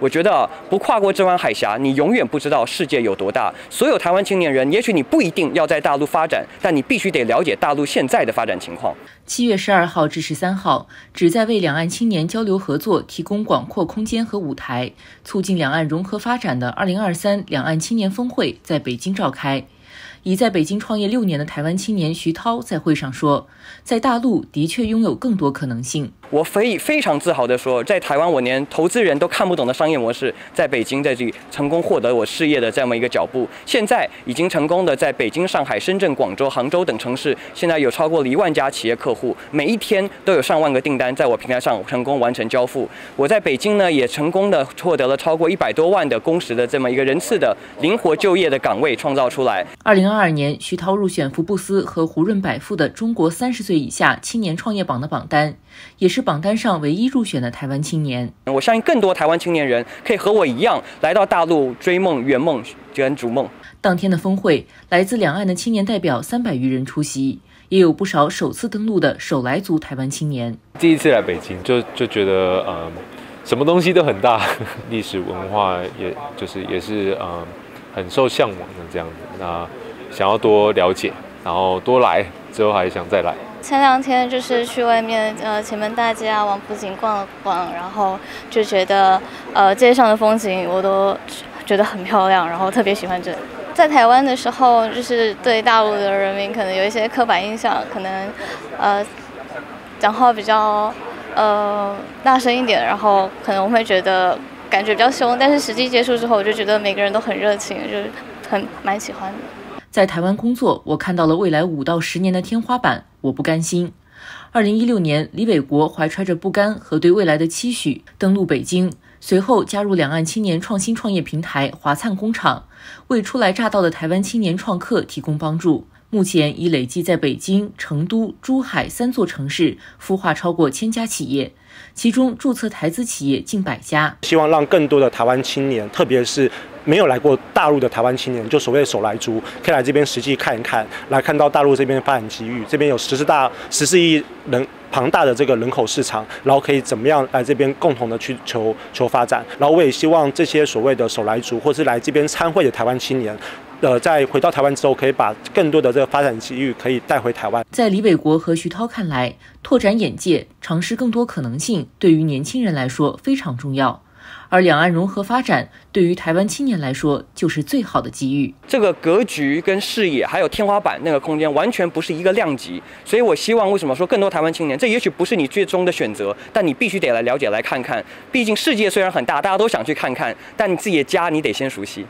我觉得不跨过这湾海峡，你永远不知道世界有多大。所有台湾青年人，也许你不一定要在大陆发展，但你必须得了解大陆现在的发展情况。七月十二号至十三号，旨在为两岸青年交流合作提供广阔空间和舞台，促进两岸融合发展的二零二三两岸青年峰会在北京召开。已在北京创业六年的台湾青年徐涛在会上说：“在大陆的确拥有更多可能性。”我可以非常自豪地说，在台湾，我连投资人都看不懂的商业模式，在北京在这里成功获得我事业的这么一个脚步。现在已经成功的在北京、上海、深圳、广州、杭州等城市，现在有超过了一万家企业客户，每一天都有上万个订单在我平台上成功完成交付。我在北京呢，也成功的获得了超过一百多万的工时的这么一个人次的灵活就业的岗位创造出来。二零二二年，徐涛入选福布斯和胡润百富的中国三十岁以下青年创业榜的榜单。也是榜单上唯一入选的台湾青年。我相信更多台湾青年人可以和我一样来到大陆追梦、圆梦、跟逐梦。当天的峰会，来自两岸的青年代表三百余人出席，也有不少首次登陆的首来族台湾青年。第一次来北京，就就觉得呃，什么东西都很大，历史文化也就是也是呃很受向往的这样子。那想要多了解，然后多来之后还想再来。前两天就是去外面呃前门大街啊，王府井逛了逛，然后就觉得呃街上的风景我都觉得很漂亮，然后特别喜欢这。在台湾的时候，就是对大陆的人民可能有一些刻板印象，可能呃讲话比较呃大声一点，然后可能会觉得感觉比较凶。但是实际接触之后，我就觉得每个人都很热情，就是很蛮喜欢的。在台湾工作，我看到了未来五到十年的天花板。我不甘心。二零一六年，李伟国怀揣着不甘和对未来的期许登陆北京，随后加入两岸青年创新创业平台华灿工厂，为初来乍到的台湾青年创客提供帮助。目前已累计在北京、成都、珠海三座城市孵化超过千家企业，其中注册台资企业近百家。希望让更多的台湾青年，特别是没有来过大陆的台湾青年，就所谓的手来族，可以来这边实际看一看，来看到大陆这边的发展机遇。这边有十四大、十四亿人庞大的这个人口市场，然后可以怎么样来这边共同的去求求发展。然后我也希望这些所谓的手来族，或是来这边参会的台湾青年。呃，在回到台湾之后，可以把更多的这个发展机遇可以带回台湾。在李伟国和徐涛看来，拓展眼界、尝试更多可能性，对于年轻人来说非常重要。而两岸融合发展，对于台湾青年来说，就是最好的机遇。这个格局跟视野，还有天花板那个空间，完全不是一个量级。所以我希望，为什么说更多台湾青年？这也许不是你最终的选择，但你必须得来了解、来看看。毕竟世界虽然很大，大家都想去看看，但你自己的家，你得先熟悉。